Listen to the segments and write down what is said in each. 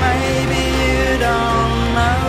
maybe you don't know,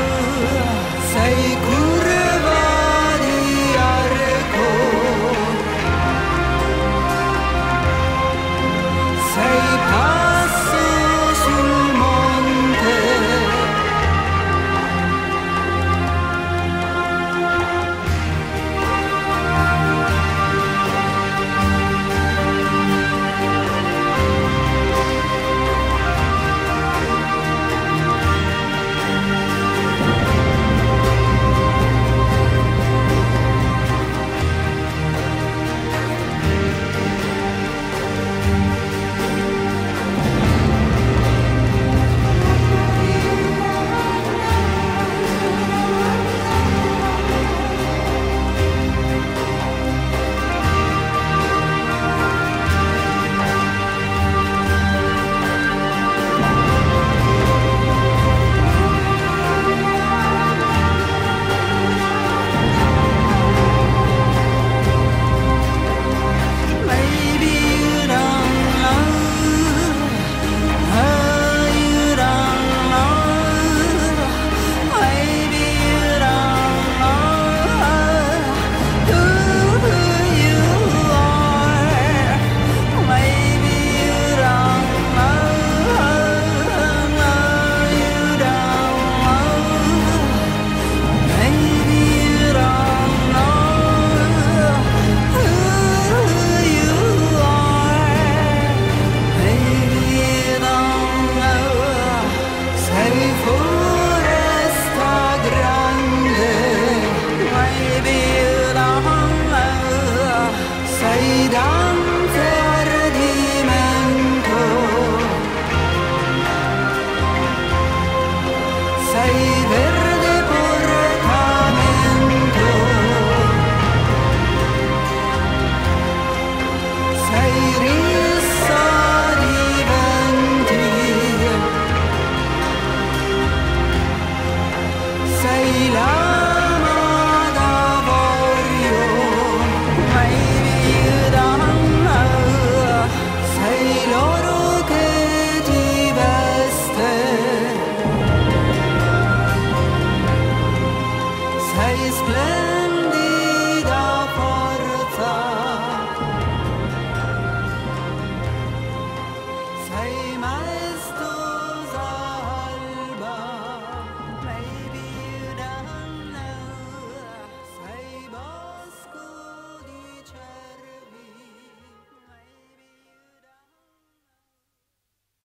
sei lama